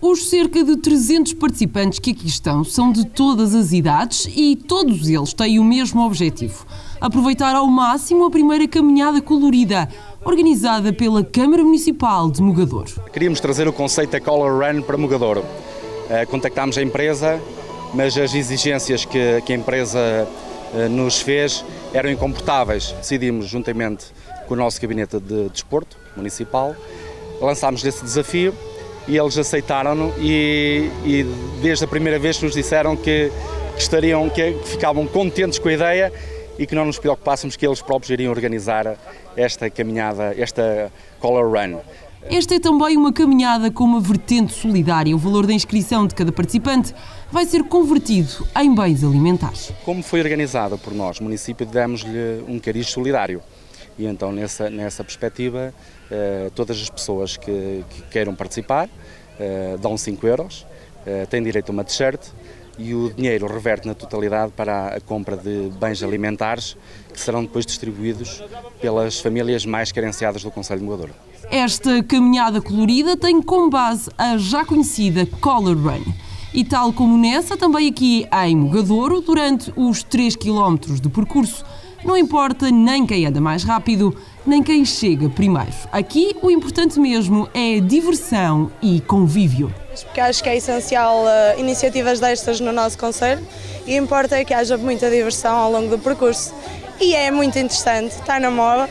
Os cerca de 300 participantes que aqui estão são de todas as idades e todos eles têm o mesmo objetivo: aproveitar ao máximo a primeira caminhada colorida, organizada pela Câmara Municipal de Mogador. Queríamos trazer o conceito da Color Run para Mogador. Eh, contactámos a empresa, mas as exigências que, a empresa eh, nos fez eram incomportáveis. Decidimos, juntamente com o nosso gabinete de desporto municipal, lançámos esse desafio e eles aceitaram-no e, e, desde a primeira vez nos disseram que, que estariam, que, que ficavam contentes com a ideia e que não nos preocupássemos que eles próprios iriam organizar esta caminhada, esta Color Run. Esta é também uma caminhada com uma vertente solidária. O valor da inscrição de cada participante vai ser convertido em bens alimentares. Como foi organizada por nós, município, demos-lhe um cariz solidário. E então, nessa, nessa perspectiva, eh, todas as pessoas que, que queiram participar eh, dão 5 euros, eh, têm direito a uma t-shirt e o dinheiro reverte na totalidade para a compra de bens alimentares que serão depois distribuídos pelas famílias mais carenciadas do Conselho de Mogador. Esta caminhada colorida tem como base a já conhecida Color Run. E tal como nessa, também aqui em Mogadouro, durante os 3 km de percurso, não importa nem quem anda mais rápido, nem quem chega primeiro. Aqui o importante mesmo é diversão e convívio. Porque acho que é essencial uh, iniciativas destas no nosso Conselho e importa é que haja muita diversão ao longo do percurso. E é muito interessante, está na moda.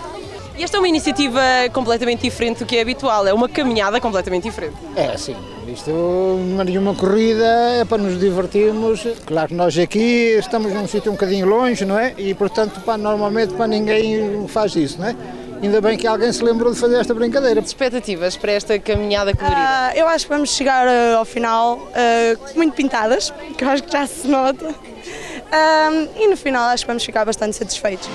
E esta é uma iniciativa completamente diferente do que é habitual, é uma caminhada completamente diferente. É, sim. Isto não é nenhuma corrida, é para nos divertirmos. Claro que nós aqui estamos num sítio um bocadinho longe, não é? E portanto, pá, normalmente para ninguém faz isso, não é? Ainda bem que alguém se lembrou de fazer esta brincadeira. Expectativas para esta caminhada colorida? Uh, eu acho que vamos chegar uh, ao final uh, muito pintadas, que eu acho que já se nota. e no final acho que vamos ficar bastante satisfeitos.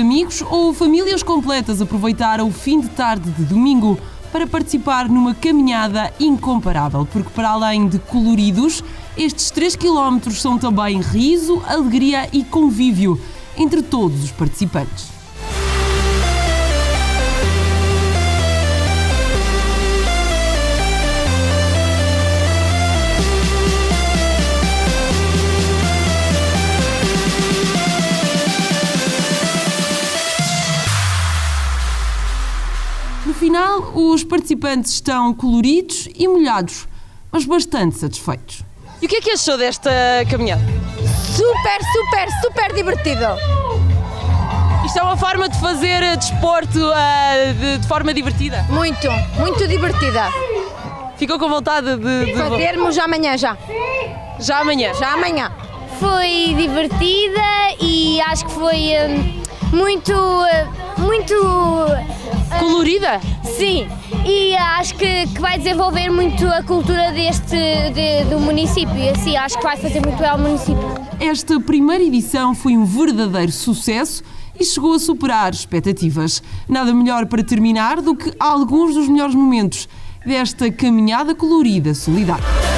Amigos ou famílias completas aproveitaram o fim de tarde de domingo para participar numa caminhada incomparável, porque para além de coloridos, estes 3 km são também riso, alegria e convívio entre todos os participantes. Os participantes estão coloridos e molhados, mas bastante satisfeitos. E o que é que achou desta caminhada? Super, super, super divertido! Isto é uma forma de fazer desporto uh, de, de, forma divertida? Muito, muito divertida. Ficou com vontade de, de... Fazermos já amanhã, já. Já amanhã? Já amanhã. Foi divertida e acho que foi uh, muito, uh, muito Colorida? Sim, e acho que, que vai desenvolver muito a cultura deste de, do município e assim acho que vai fazer muito bem ao município. Esta primeira edição foi um verdadeiro sucesso e chegou a superar expectativas. Nada melhor para terminar do que alguns dos melhores momentos desta caminhada colorida solidária.